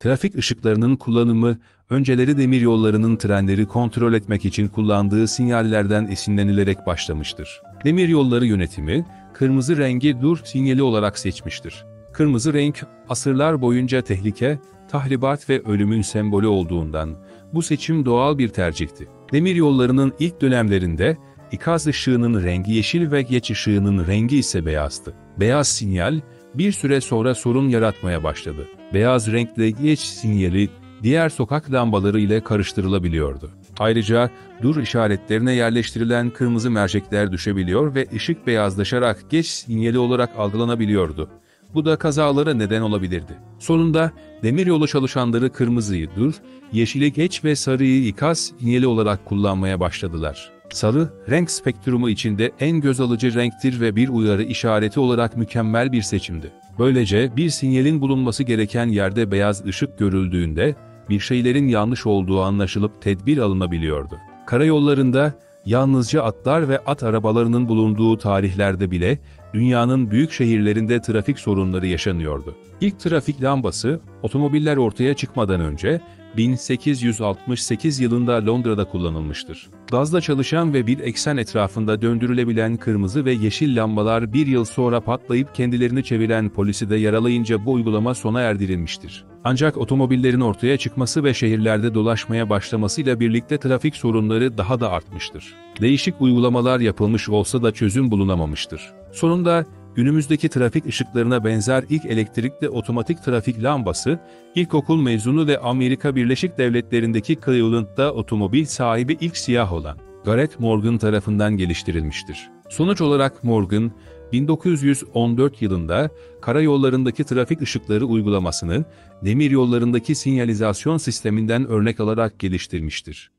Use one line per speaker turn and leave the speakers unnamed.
Trafik ışıklarının kullanımı, önceleri demiryollarının trenleri kontrol etmek için kullandığı sinyallerden esinlenilerek başlamıştır. Demiryolları yönetimi, kırmızı rengi dur sinyali olarak seçmiştir. Kırmızı renk, asırlar boyunca tehlike, tahribat ve ölümün sembolü olduğundan, bu seçim doğal bir tercihti. Demiryollarının ilk dönemlerinde, ikaz ışığının rengi yeşil ve geç ışığının rengi ise beyazdı. Beyaz sinyal, bir süre sonra sorun yaratmaya başladı. Beyaz renkle geç sinyali, diğer sokak lambaları ile karıştırılabiliyordu. Ayrıca dur işaretlerine yerleştirilen kırmızı mercekler düşebiliyor ve ışık beyazlaşarak geç sinyali olarak algılanabiliyordu. Bu da kazalara neden olabilirdi. Sonunda demiryolu çalışanları kırmızıyı dur, yeşili geç ve sarıyı ikaz sinyali olarak kullanmaya başladılar. Sarı, renk spektrumu içinde en göz alıcı renktir ve bir uyarı işareti olarak mükemmel bir seçimdi. Böylece bir sinyalin bulunması gereken yerde beyaz ışık görüldüğünde bir şeylerin yanlış olduğu anlaşılıp tedbir alınabiliyordu. Karayollarında yalnızca atlar ve at arabalarının bulunduğu tarihlerde bile dünyanın büyük şehirlerinde trafik sorunları yaşanıyordu. İlk trafik lambası otomobiller ortaya çıkmadan önce 1868 yılında Londra'da kullanılmıştır. Gazla çalışan ve bir eksen etrafında döndürülebilen kırmızı ve yeşil lambalar bir yıl sonra patlayıp kendilerini çeviren polisi de yaralayınca bu uygulama sona erdirilmiştir. Ancak otomobillerin ortaya çıkması ve şehirlerde dolaşmaya başlamasıyla birlikte trafik sorunları daha da artmıştır. Değişik uygulamalar yapılmış olsa da çözüm bulunamamıştır. Sonunda günümüzdeki trafik ışıklarına benzer ilk elektrikli otomatik trafik lambası, ilkokul mezunu ve Amerika Birleşik Devletleri'ndeki Cleveland'da otomobil sahibi ilk siyah olan Gareth Morgan tarafından geliştirilmiştir. Sonuç olarak Morgan, 1914 yılında karayollarındaki trafik ışıkları uygulamasını demir yollarındaki sinyalizasyon sisteminden örnek alarak geliştirmiştir.